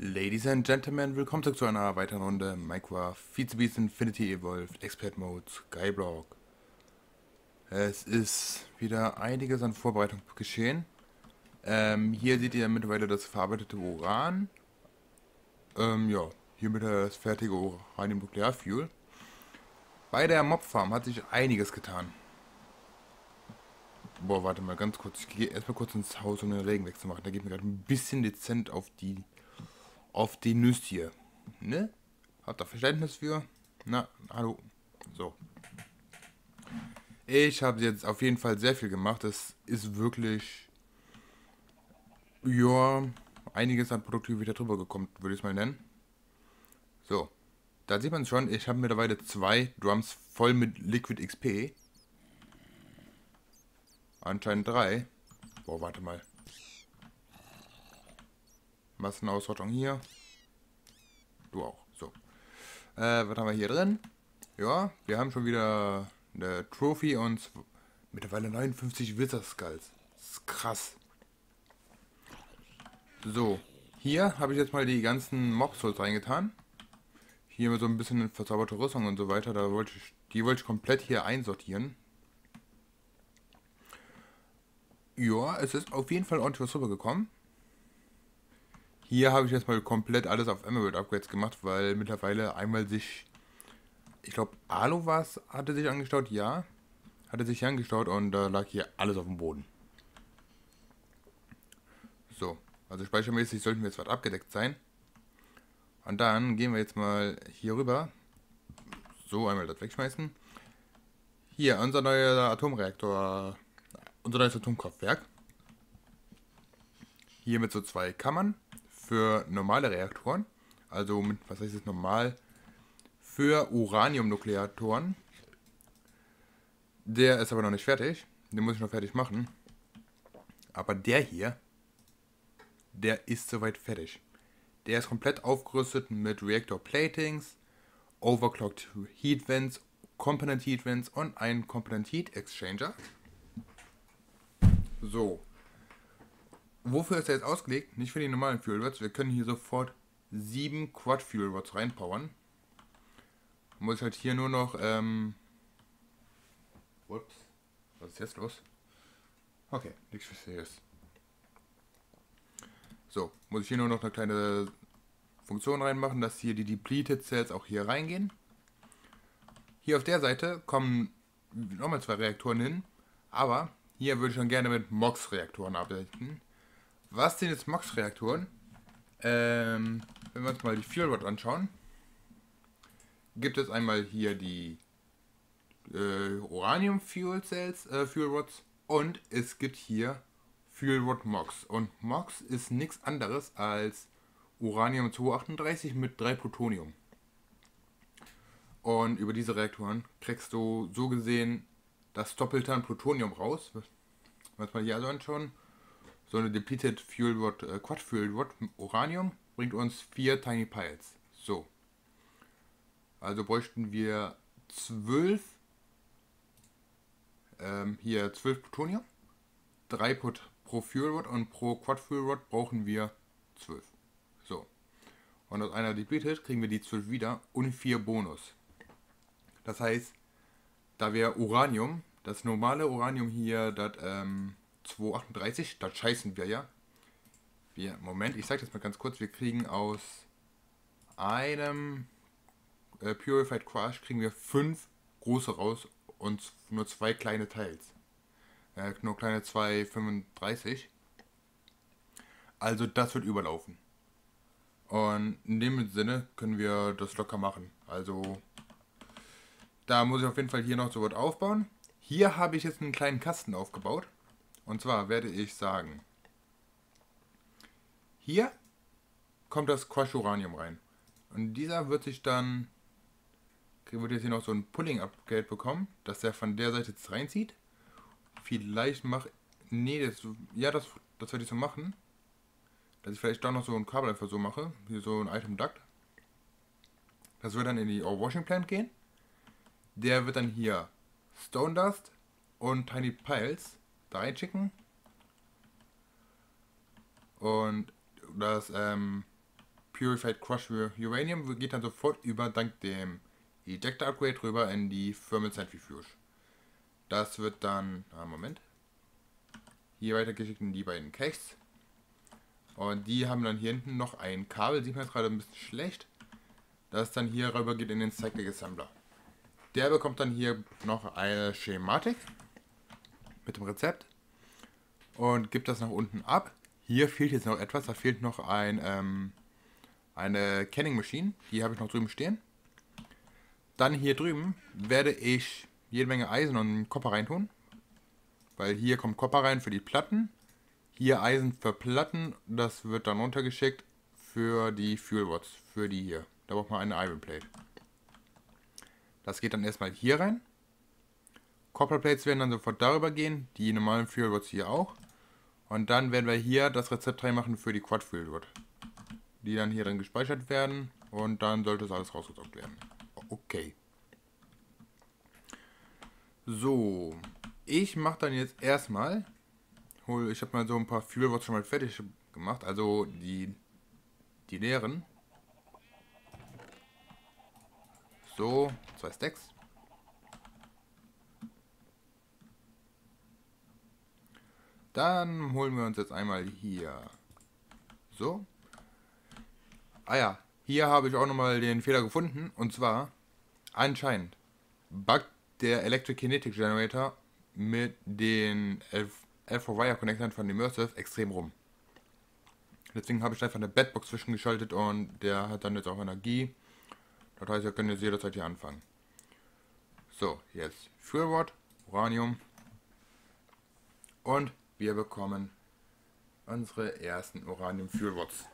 Ladies and Gentlemen, willkommen zurück zu einer weiteren Runde Minecraft Beast Infinity Evolved Expert Mode Skyblock. Es ist wieder einiges an Vorbereitung geschehen. Ähm, hier seht ihr mittlerweile das verarbeitete Uran. Ähm, ja, hier mit das fertige Uranium Nuklearfuel. Bei der Mobfarm hat sich einiges getan. Boah, warte mal ganz kurz. Ich gehe erstmal kurz ins Haus, um den Regenwechsel zu machen. Da geht mir gerade ein bisschen dezent auf die auf die Nüsschen. Ne? Habt ihr Verständnis für? Na, hallo. So. Ich habe jetzt auf jeden Fall sehr viel gemacht. Es ist wirklich, ja, einiges an Produktivität drüber gekommen, würde ich es mal nennen. So. Da sieht man schon, ich habe mittlerweile zwei Drums voll mit Liquid XP. Anscheinend drei. Boah, warte mal. Massenausrottung hier. Du auch. So. Äh, was haben wir hier drin? Ja, wir haben schon wieder eine Trophy und mittlerweile 59 Wizard Skulls. Das ist krass. So, hier habe ich jetzt mal die ganzen Mob Souls reingetan. Hier mit so ein bisschen verzauberte Rüstung und so weiter. Da wollte ich, die wollte ich komplett hier einsortieren. Ja, es ist auf jeden Fall ordentlich was rübergekommen. Hier habe ich jetzt mal komplett alles auf Emerald Upgrades gemacht, weil mittlerweile einmal sich, ich glaube, Alu was hatte sich angestaut, ja. Hatte sich angestaut und da lag hier alles auf dem Boden. So, also speichermäßig sollten wir jetzt was abgedeckt sein. Und dann gehen wir jetzt mal hier rüber. So, einmal das wegschmeißen. Hier, unser neuer Atomreaktor, unser neues Atomkraftwerk. Hier mit so zwei Kammern für normale Reaktoren, also mit, was heißt es normal, für Uraniumnukleatoren. Der ist aber noch nicht fertig, den muss ich noch fertig machen. Aber der hier, der ist soweit fertig. Der ist komplett aufgerüstet mit Reactor Platings, Overclocked Heat Vents, Component Heat Vents und ein Component Heat Exchanger. So, Wofür ist er jetzt ausgelegt? Nicht für die normalen Fuel Rods. Wir können hier sofort sieben Quad Fuel Rods reinpowern. Muss halt hier nur noch, ähm. Ups. Was ist jetzt los? Okay, nichts Spezielles. So, muss ich hier nur noch eine kleine Funktion reinmachen, dass hier die Depleted Cells auch hier reingehen. Hier auf der Seite kommen nochmal zwei Reaktoren hin, aber hier würde ich schon gerne mit MOX-Reaktoren arbeiten. Was sind jetzt MOX-Reaktoren? Ähm, wenn wir uns mal die Fuel Rod anschauen, gibt es einmal hier die äh, Uranium Fuel Cells, äh, Fuel Rods und es gibt hier Fuel Rod MOX. Und MOX ist nichts anderes als Uranium 238 mit 3 Plutonium. Und über diese Reaktoren kriegst du so gesehen das Doppelte an Plutonium raus. Was wir hier also anschauen. So eine Depleted Fuel Rod, äh, Quad Fuel Rod Uranium bringt uns vier Tiny Piles. So. Also bräuchten wir zwölf, ähm, hier zwölf Plutonium, drei pro Fuel Rod und pro Quad Fuel Rod brauchen wir zwölf. So. Und aus einer Depleted kriegen wir die zwölf wieder und vier Bonus. Das heißt, da wir Uranium, das normale Uranium hier, das ähm, 238, da scheißen wir ja. Wir, Moment, ich zeige das mal ganz kurz. Wir kriegen aus einem äh, Purified Crush kriegen wir fünf große raus und nur zwei kleine Teils. Äh, nur kleine 235. Also das wird überlaufen. Und in dem Sinne können wir das locker machen. Also da muss ich auf jeden Fall hier noch so was aufbauen. Hier habe ich jetzt einen kleinen Kasten aufgebaut. Und zwar werde ich sagen, hier kommt das Crush Uranium rein. Und dieser wird sich dann, wird jetzt hier noch so ein Pulling-Upgrade bekommen, dass der von der Seite jetzt reinzieht. Vielleicht mache, nee, das, ja, das, das werde ich so machen. Dass ich vielleicht doch noch so ein Kabel einfach so mache, hier so ein Item Duct. Das wird dann in die Washing Plant gehen. Der wird dann hier Stone Dust und Tiny Piles da reinschicken. Und das, ähm, Purified Crush Uranium geht dann sofort über, dank dem Ejector Upgrade, rüber in die Thermal Centrifuge. Das wird dann, ah, Moment, hier weitergeschickt in die beiden Caches. Und die haben dann hier hinten noch ein Kabel, sieht man jetzt gerade ein bisschen schlecht, das dann hier rüber geht in den Cyclic Assembler. Der bekommt dann hier noch eine Schematik mit dem Rezept und gibt das nach unten ab. Hier fehlt jetzt noch etwas, da fehlt noch ein, ähm, eine Canning Machine, die habe ich noch drüben stehen. Dann hier drüben werde ich jede Menge Eisen und Kupfer reintun, weil hier kommt Kupfer rein für die Platten, hier Eisen für Platten, das wird dann runtergeschickt für die Fuel Rods, für die hier. Da braucht man eine Iron Plate. Das geht dann erstmal hier rein. Copper Plates werden dann sofort darüber gehen, die normalen Fuel Rods hier auch. Und dann werden wir hier das Rezept reinmachen für die Quad Fuel Rod. Die dann hier drin gespeichert werden und dann sollte es alles rausgesaugt werden. Okay. So, ich mache dann jetzt erstmal, hol, ich habe mal so ein paar Fuel Rods schon mal fertig gemacht, also die, die leeren. So, zwei Stacks. Dann holen wir uns jetzt einmal hier. So. Ah ja, hier habe ich auch nochmal den Fehler gefunden. Und zwar, anscheinend buggt der Electrokinetic Generator mit den L4-Wire-Connectoren von Immersive extrem rum. Deswegen habe ich einfach eine Bedbox zwischengeschaltet und der hat dann jetzt auch Energie. Das heißt, wir können jetzt jederzeit hier anfangen. So, jetzt Rod, Uranium. Und wir bekommen unsere ersten Uranium Fuel Rods.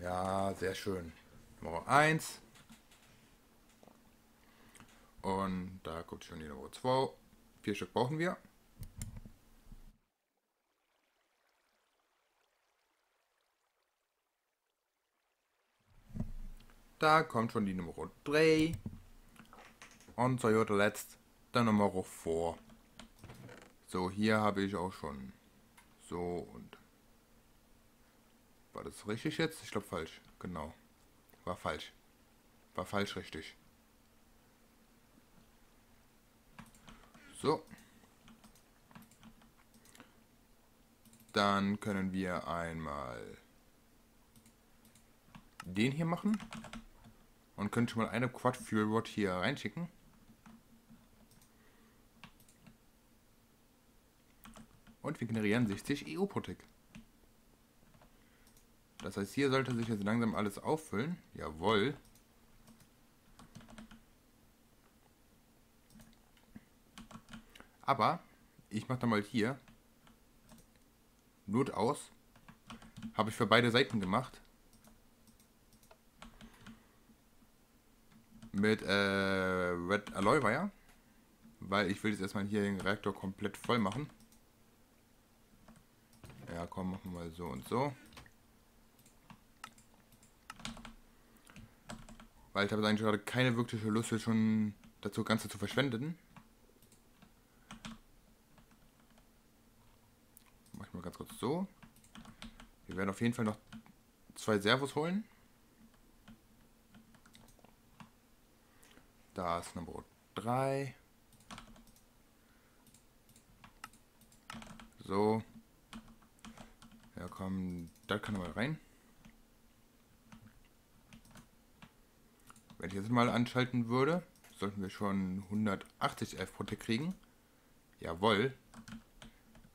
Ja, sehr schön. Nummer 1. Und da kommt schon die Nummer 2. Vier Stück brauchen wir. Da kommt schon die Nummer 3. Und zu guter Letzt der Nummer 4. So, hier habe ich auch schon so und war das richtig jetzt? Ich glaube falsch. Genau. War falsch. War falsch richtig. So. Dann können wir einmal den hier machen. Und können schon mal eine Quad Fuel Rod hier reinschicken. Und wir generieren 60 EU-Protek. Das heißt, hier sollte sich jetzt langsam alles auffüllen. Jawohl. Aber ich mache da mal hier Not aus. Habe ich für beide Seiten gemacht. mit äh, Red Alloy Wire, weil ich will jetzt erstmal hier den Reaktor komplett voll machen. Ja, komm, machen wir mal so und so. Weil ich habe eigentlich gerade keine wirkliche Lust, schon dazu Ganze zu verschwenden. Mach ich mal ganz kurz so. Wir werden auf jeden Fall noch zwei Servos holen. Da ist Nummer 3. So. Ja, komm, da kann mal rein. Wenn ich jetzt mal anschalten würde, sollten wir schon 180 F Tick kriegen. Jawohl.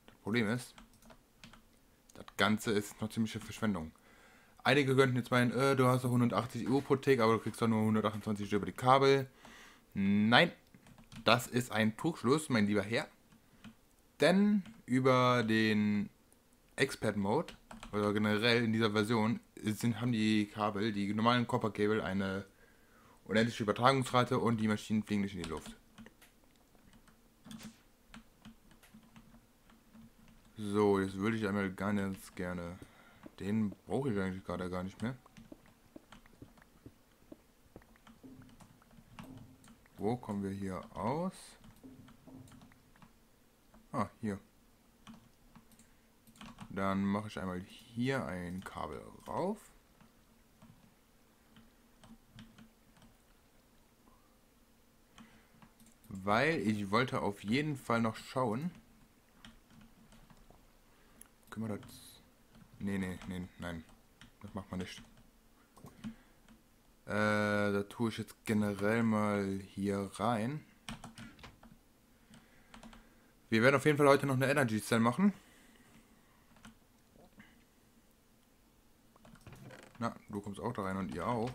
Das Problem ist, das Ganze ist noch ziemliche Verschwendung. Einige könnten jetzt meinen, äh, du hast doch 180 EU pro Tick, aber du kriegst doch nur 128 über die Kabel. Nein, das ist ein Trugschluss, mein lieber Herr. Denn über den Expert Mode oder generell in dieser Version sind, haben die Kabel, die normalen Copper-Kabel, eine unendliche Übertragungsrate und die Maschinen fliegen nicht in die Luft. So, jetzt würde ich einmal ganz gerne. Den brauche ich eigentlich gerade gar nicht mehr. Wo kommen wir hier aus? Dann mache ich einmal hier ein Kabel rauf. Weil ich wollte auf jeden Fall noch schauen. Können wir das... Nee, nee, nee, nein. Das macht man nicht. Äh, da tue ich jetzt generell mal hier rein. Wir werden auf jeden Fall heute noch eine Energy Cell machen. Na, du kommst auch da rein und ihr auch.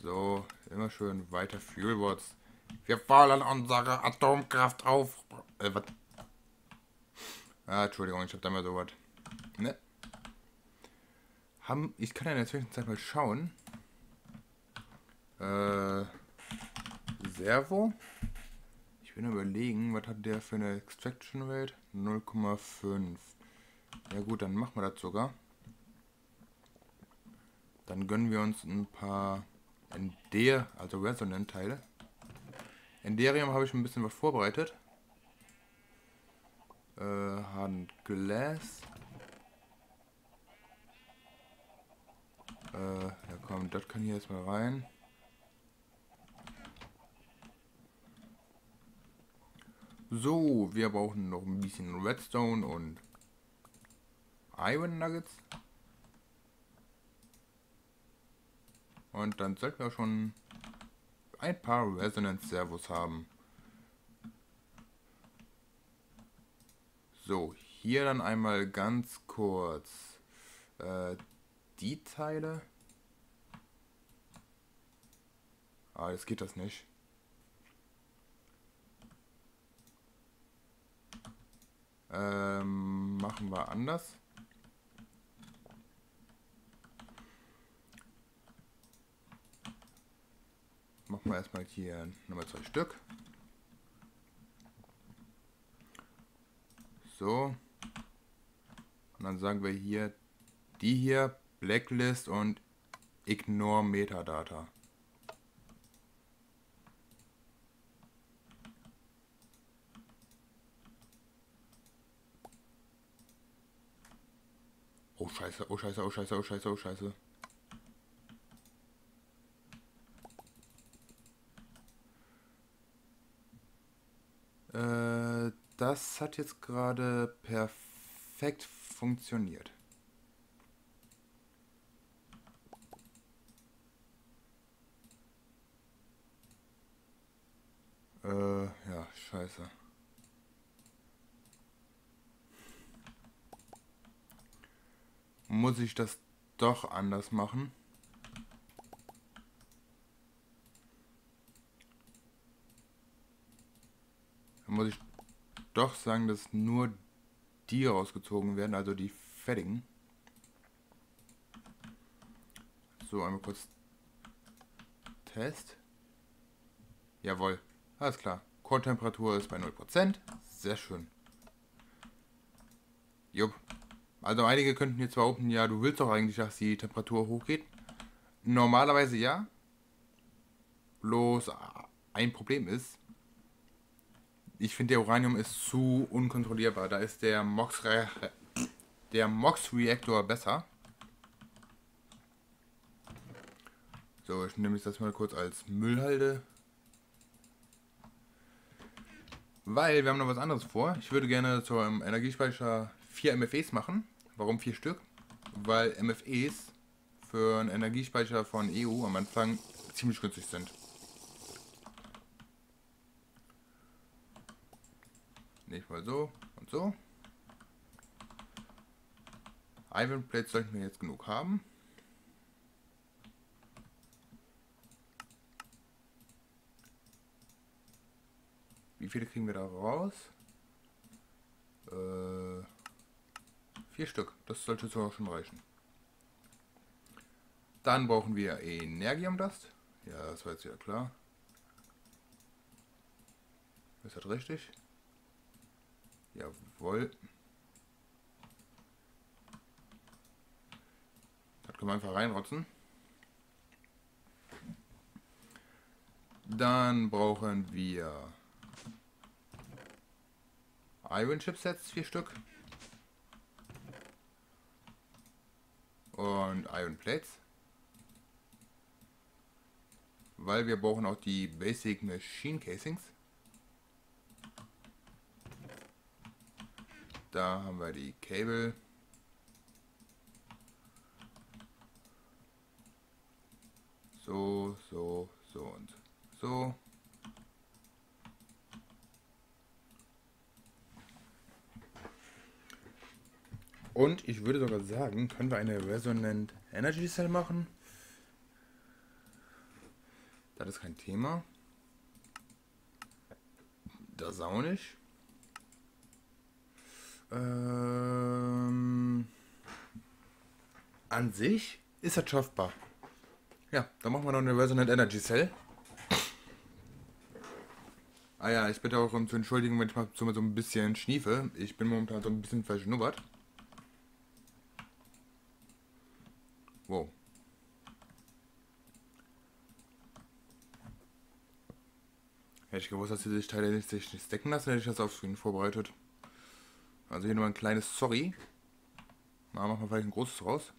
So, immer schön weiter Fuelbots. Wir fordern unsere Atomkraft auf. Äh, was? Ah, Entschuldigung, ich hab da mal so was. Ne? Haben, ich kann ja in der Zwischenzeit mal schauen. Äh, Servo. Ich bin überlegen, was hat der für eine Extraction Rate? 0,5. Ja gut, dann machen wir das sogar. Dann gönnen wir uns ein paar Ender, also Resonant-Teile. Enderium habe ich ein bisschen was vorbereitet. Äh, Hard Glass. Äh, ja komm, das kann hier erstmal rein. So, wir brauchen noch ein bisschen Redstone und Iron Nuggets. Und dann sollten wir schon ein paar Resonance Servos haben. So, hier dann einmal ganz kurz äh, die Teile. Ah, jetzt geht das nicht. Ähm, machen wir anders. Machen wir erstmal hier Nummer zwei Stück. So. Und dann sagen wir hier die hier Blacklist und Ignore Metadata. Oh scheiße, oh scheiße, oh scheiße, oh scheiße, oh scheiße. Äh, das hat jetzt gerade perfekt funktioniert. Äh, ja, scheiße. Muss ich das doch anders machen? Muss ich doch sagen, dass nur die rausgezogen werden, also die fettigen. So, einmal kurz Test. Jawohl. Alles klar. Core-Temperatur ist bei 0%. Sehr schön. Jupp. Also einige könnten jetzt behaupten, ja, du willst doch eigentlich, dass die Temperatur hochgeht. Normalerweise ja. Bloß ein Problem ist, ich finde der Uranium ist zu unkontrollierbar. Da ist der Mox, der Mox Reaktor besser. So, ich nehme das mal kurz als Müllhalde. Weil wir haben noch was anderes vor. Ich würde gerne zum Energiespeicher vier MFEs machen. Warum vier Stück? Weil MFEs für einen Energiespeicher von EU am Anfang ziemlich günstig sind. Mal so und so. Iron Plates sollten wir jetzt genug haben. Wie viele kriegen wir da raus? Äh, vier Stück. Das sollte so schon reichen. Dann brauchen wir Energium Dust. Ja, das war jetzt ja klar. Ist das richtig? Jawohl. Das können wir einfach reinrotzen. Dann brauchen wir Iron Chipsets, vier Stück. Und Iron Plates. Weil wir brauchen auch die Basic Machine Casings. Da haben wir die Cable. So, so, so und so. Und ich würde sogar sagen, können wir eine Resonant Energy Cell machen? Das ist kein Thema. Das auch nicht. Ähm, an sich ist das schaffbar. Ja, dann machen wir noch eine Resonant Energy Cell. Ah ja, ich bitte auch um zu entschuldigen, wenn ich mal so ein bisschen schniefe. Ich bin momentan so ein bisschen verschnubbert. Wow. Hätte ich gewusst, dass sie sich Teile nicht stacken lassen, hätte ich das auf Screen vorbereitet. Also hier nur ein kleines Sorry. Na, machen wir vielleicht ein großes raus.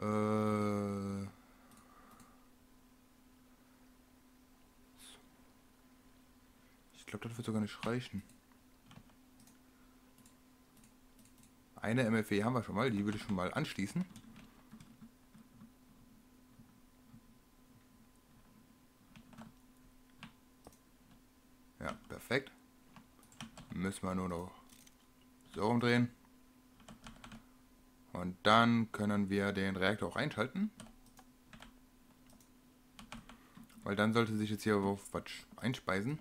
Äh ich glaube, das wird sogar nicht reichen. Eine MFE haben wir schon mal, die würde ich schon mal anschließen. Ja, perfekt. Müssen wir nur noch so umdrehen. Und dann können wir den Reaktor auch einschalten. Weil dann sollte sich jetzt hier auf was einspeisen.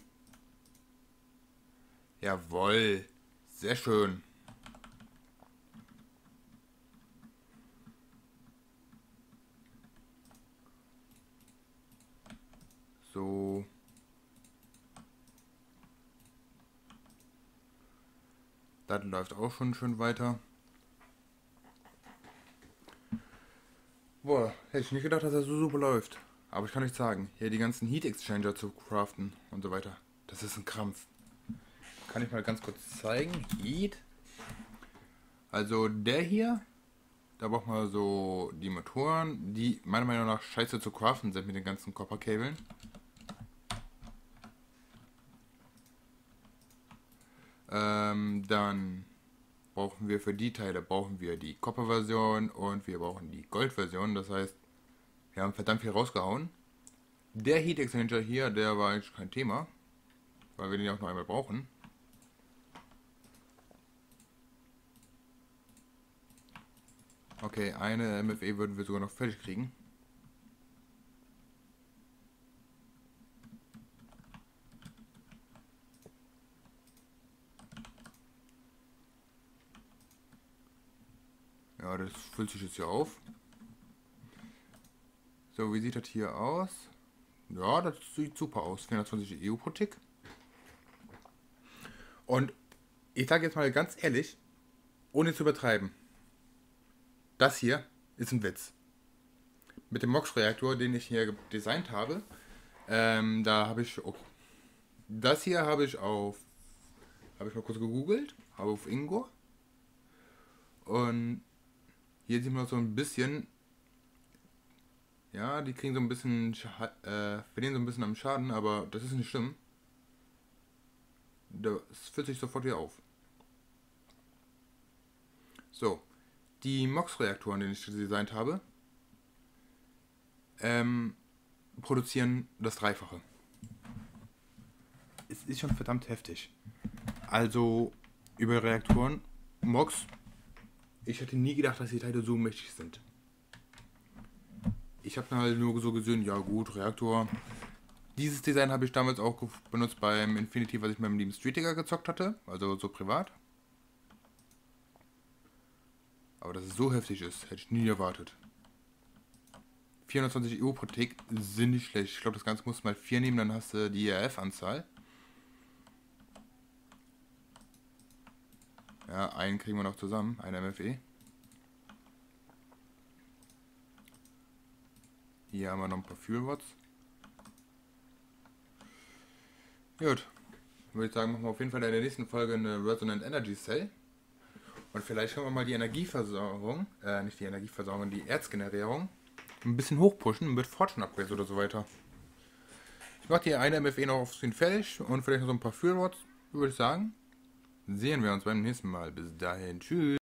Jawohl. Sehr schön. So. Das läuft auch schon schön weiter. Boah, hätte ich nicht gedacht, dass er so super läuft. Aber ich kann euch sagen, hier die ganzen Heat Exchanger zu craften und so weiter. Das ist ein Krampf. Kann ich mal ganz kurz zeigen. Heat. Also der hier, da braucht man so die Motoren, die meiner Meinung nach scheiße zu craften sind mit den ganzen Copper-Kabeln. Ähm, dann brauchen wir für die Teile brauchen wir die Copper-Version und wir brauchen die Gold-Version. Das heißt, wir haben verdammt viel rausgehauen. Der Heat Exchanger hier, der war eigentlich kein Thema, weil wir den auch noch einmal brauchen. Okay, eine MFE würden wir sogar noch fertig kriegen. Ja, das füllt sich jetzt hier auf. So, wie sieht das hier aus? Ja, das sieht super aus. 420 EU pro Tick. Und ich sage jetzt mal ganz ehrlich, ohne zu übertreiben, das hier ist ein Witz. Mit dem MOX-Reaktor, den ich hier designt habe, ähm, da habe ich, oh, das hier habe ich auf, habe ich mal kurz gegoogelt, habe auf Ingo und hier sieht man so ein bisschen, ja, die kriegen so ein bisschen, äh, verlieren so ein bisschen am Schaden, aber das ist nicht schlimm. Das füllt sich sofort wieder auf. So, die MOX-Reaktoren, die ich designt habe, ähm, produzieren das Dreifache. Es ist schon verdammt heftig. Also über Reaktoren, MOX ich hätte nie gedacht, dass die Teile so mächtig sind. Ich habe halt nur so gesehen, ja gut, Reaktor. Dieses Design habe ich damals auch benutzt beim Infinity, was ich mit meinem lieben Street Digger gezockt hatte, also so privat. Aber dass es so heftig ist, hätte ich nie erwartet. 420 EU pro Tick sind nicht schlecht. Ich glaube, das Ganze musst du mal 4 nehmen, dann hast du die ERF-Anzahl. Ja, einen kriegen wir noch zusammen, ein MFE. Hier haben wir noch ein paar Fuel Watts. Gut. Würde ich sagen, machen wir auf jeden Fall in der nächsten Folge eine Resonant Energy Cell. Und vielleicht können wir mal die Energieversorgung, äh, nicht die Energieversorgung, die Erzgenerierung ein bisschen hochpushen mit Fortune Upgrades oder so weiter. Ich mache hier eine MFE noch auf den fertig und vielleicht noch so ein paar Füllworts, würde ich sagen. Sehen wir uns beim nächsten Mal. Bis dahin. Tschüss.